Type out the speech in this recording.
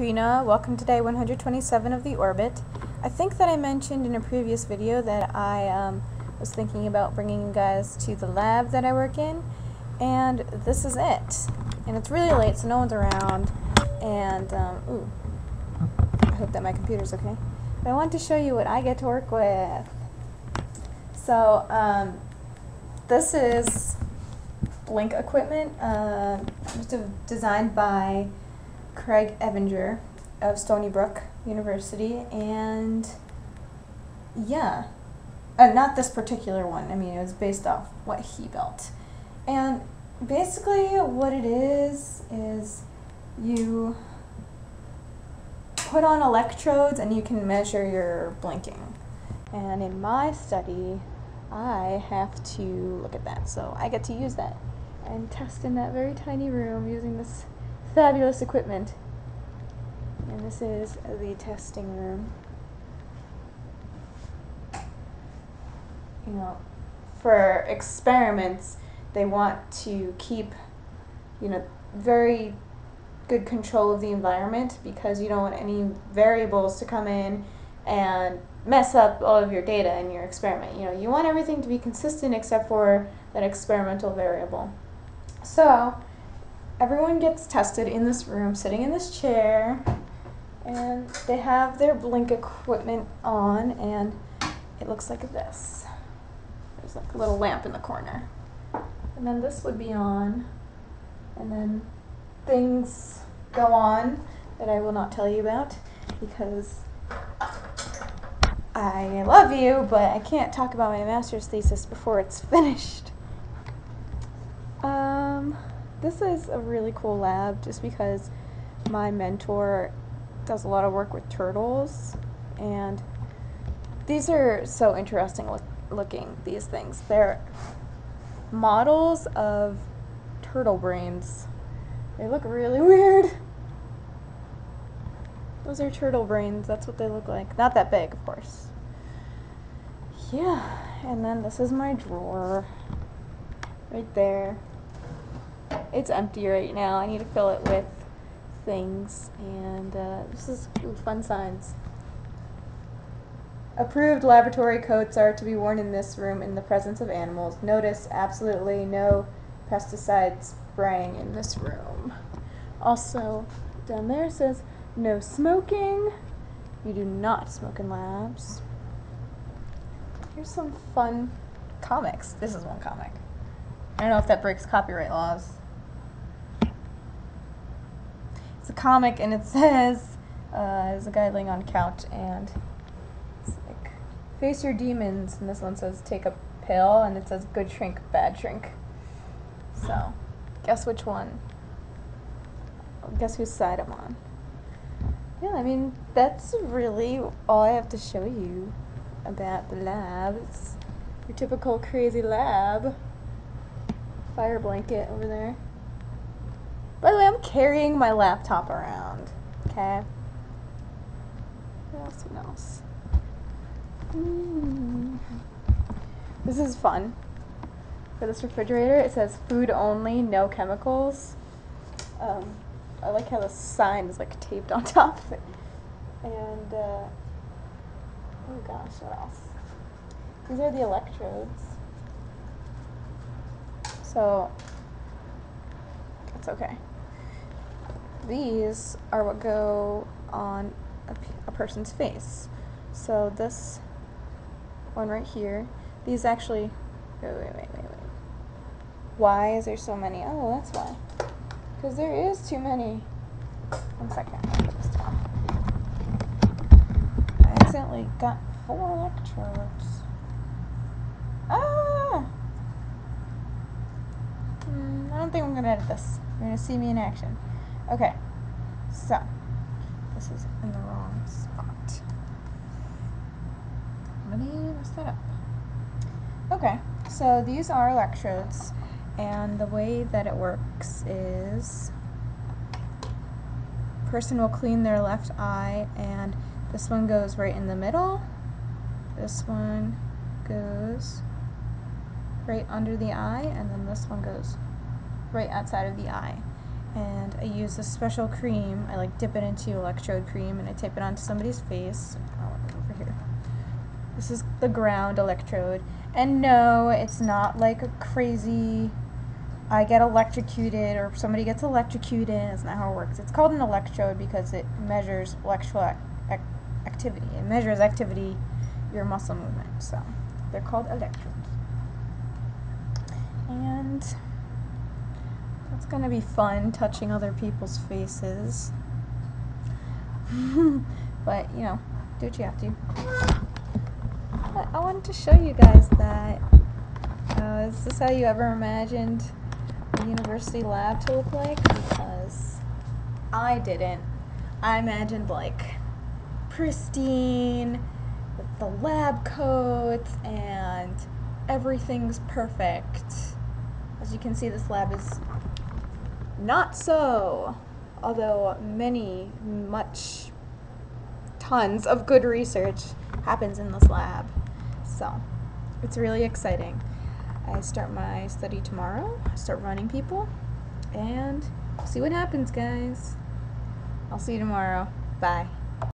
Trina. Welcome to day 127 of the orbit. I think that I mentioned in a previous video that I um, was thinking about bringing you guys to the lab that I work in, and this is it. And it's really late, so no one's around, and, um, ooh, I hope that my computer's okay. But I want to show you what I get to work with. So, um, this is Blink equipment, uh, designed by Craig Evinger of Stony Brook University, and yeah, uh, not this particular one. I mean, it was based off what he built. And basically, what it is is you put on electrodes and you can measure your blinking. And in my study, I have to look at that, so I get to use that and test in that very tiny room using this fabulous equipment. And this is the testing room. You know, for experiments, they want to keep, you know, very good control of the environment because you don't want any variables to come in and mess up all of your data in your experiment. You know, you want everything to be consistent except for that experimental variable. So, everyone gets tested in this room, sitting in this chair, and they have their blink equipment on, and it looks like this. There's like a little lamp in the corner. And then this would be on, and then things go on that I will not tell you about because I love you, but I can't talk about my master's thesis before it's finished. Um, this is a really cool lab just because my mentor does a lot of work with turtles and these are so interesting look looking these things. They're models of turtle brains. They look really weird. Those are turtle brains that's what they look like. Not that big of course. Yeah and then this is my drawer right there it's empty right now. I need to fill it with things, and uh, this is fun signs. Approved laboratory coats are to be worn in this room in the presence of animals. Notice absolutely no pesticide spraying in this room. Also, down there says no smoking. You do not smoke in labs. Here's some fun comics. This is one comic. I don't know if that breaks copyright laws. It's a comic and it says, uh, there's a guy laying on a couch and it's like, face your demons. And this one says, take a pill and it says, good shrink, bad shrink. So, guess which one? Guess whose side I'm on. Yeah, I mean, that's really all I have to show you about the lab. It's your typical crazy lab fire blanket over there. By the way, I'm carrying my laptop around. Okay. What else? What else? Mm. This is fun. For this refrigerator, it says food only, no chemicals. Um, I like how the sign is like taped on top of it. And, uh, oh gosh, what else? These are the electrodes. So it's okay. These are what go on a, a person's face. So this one right here, these actually, wait, wait, wait, wait, wait. Why is there so many? Oh, that's why. Because there is too many. One second. I accidentally got four electrodes. Ah! I don't think I'm going to edit this. You're going to see me in action. Okay, so this is in the wrong spot. Let me mess that up. Okay, so these are electrodes, and the way that it works is person will clean their left eye, and this one goes right in the middle. This one goes right under the eye, and then this one goes right outside of the eye. and I use a special cream. I like dip it into electrode cream and I tape it onto somebody's face. Oh, over here. This is the ground electrode. And no, it's not like a crazy I get electrocuted or somebody gets electrocuted. That's not how it works. It's called an electrode because it measures electrical ac activity. It measures activity, your muscle movement. So they're called electrodes. And it's going to be fun touching other people's faces. but, you know, do what you have to. But I wanted to show you guys that. Uh, is this how you ever imagined a university lab to look like? Because I didn't. I imagined like pristine, with the lab coats, and everything's perfect. As you can see, this lab is not so, although many, much, tons of good research happens in this lab. So, it's really exciting. I start my study tomorrow, start running people, and see what happens, guys. I'll see you tomorrow. Bye.